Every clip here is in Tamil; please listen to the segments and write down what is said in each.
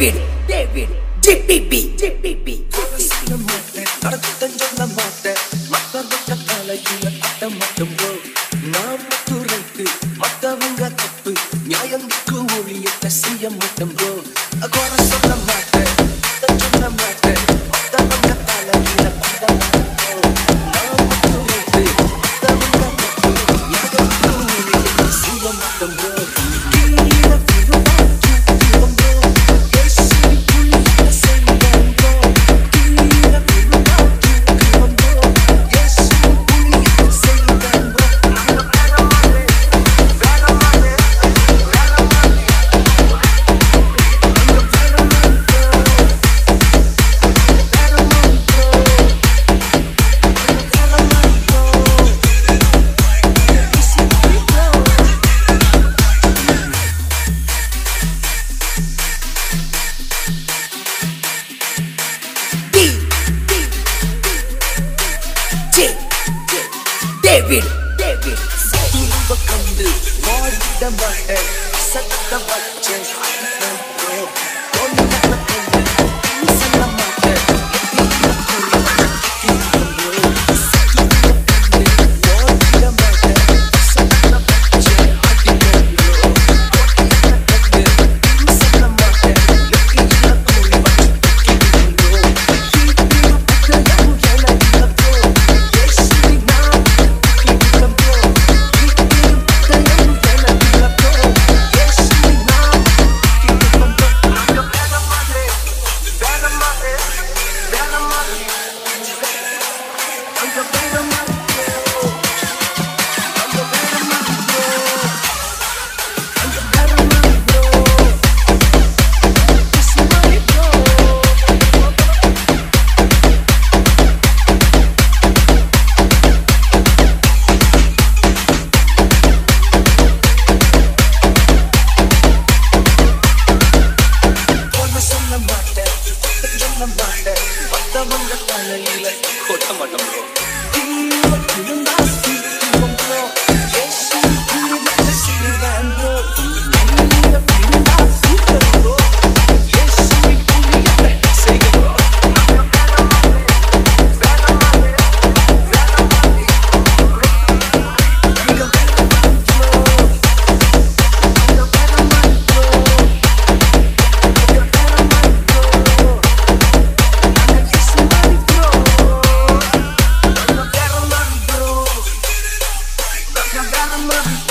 David, David, GPB, GPB. நடத்தம் சொல்ல மாட்டேன் மற்றவங்க தலையில அட்ட மட்டும் நாம் துரைத்து மற்றவங்க தப்பு நியாயம் ஒழிய செய்ய மட்டும் சொல்ல மாட்டேன் சொல்ல மாட்டேன் devir devir Dur bakalım. Var da var Sat da var cem. சொல்ல மாட்டேன் மத்தவங்க தலையில கொட்ட மாட்டோம் bro. summer.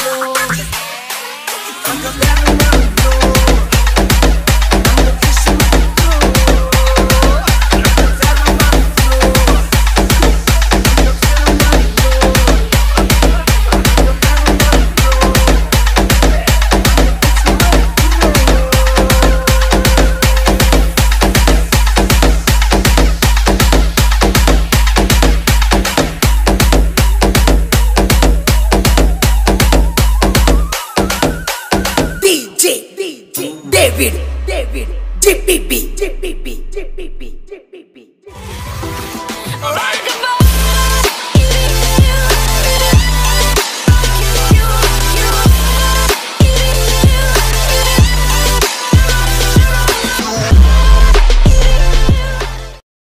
David, David, DPP.